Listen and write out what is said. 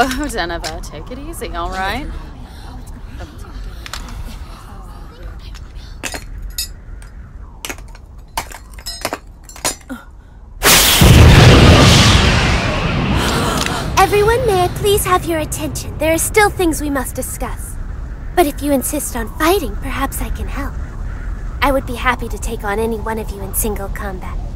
Whoa, Deneve, take it easy, all right? Everyone, may I please have your attention? There are still things we must discuss. But if you insist on fighting, perhaps I can help. I would be happy to take on any one of you in single combat.